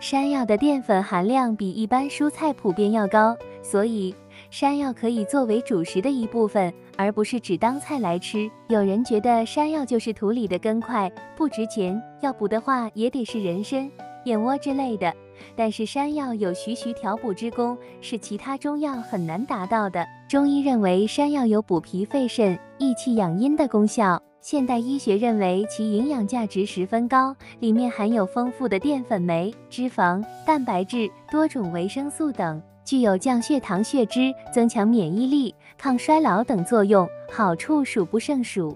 山药的淀粉含量比一般蔬菜普遍要高，所以山药可以作为主食的一部分，而不是只当菜来吃。有人觉得山药就是土里的根块，不值钱，要补的话也得是人参、燕窝之类的。但是山药有徐徐调补之功，是其他中药很难达到的。中医认为山药有补脾肺肾、益气养阴的功效。现代医学认为其营养价值十分高，里面含有丰富的淀粉酶、脂肪、蛋白质、多种维生素等，具有降血糖、血脂、增强免疫力、抗衰老等作用，好处数不胜数。